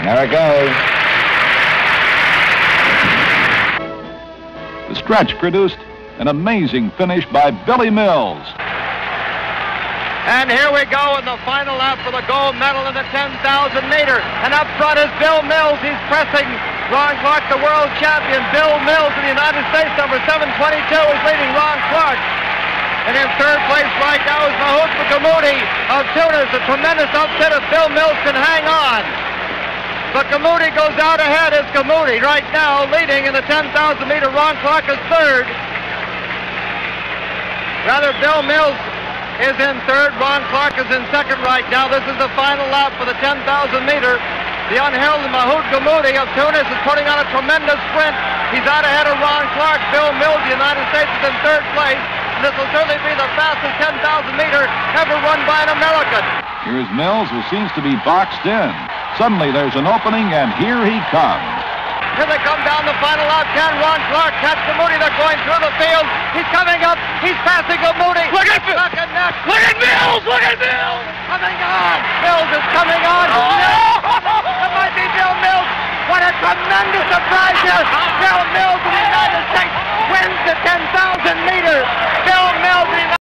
There it goes. The stretch produced an amazing finish by Billy Mills. And here we go in the final lap for the gold medal in the 10,000 meter. And up front is Bill Mills. He's pressing Ron Clarke, the world champion. Bill Mills in the United States, number 722, is leading Ron Clarke. And in third place right now is Mahout Gammoudi of Tunis. A tremendous upset if Bill Mills can hang on. But Gammoudi goes out ahead as Gammoudi right now leading in the 10,000 meter. Ron Clarke is third. Rather, Bill Mills is in third. Ron Clarke is in second right now. This is the final lap for the 10,000 meter. The unheralded Mahout Gammoudi of Tunis is putting on a tremendous sprint. He's out ahead of Ron Clarke. Bill Mills, the United States, is in third place. This will certainly be the fastest 10,000 meter ever run by an American. Here's Mills, who seems to be boxed in. Suddenly there's an opening, and here he comes. Here they come down the final lap. Can Ron Clarke catch Gammoudi? They're going through the field. He's coming up. He's passing Gammoudi. Look at Neck. Look at Mills! Look at Mills! Coming on. Mills is coming on. Oh! It might be Bill Mills. What a tremendous surprise here. Bill Mills of the United States wins the 10,000 meters.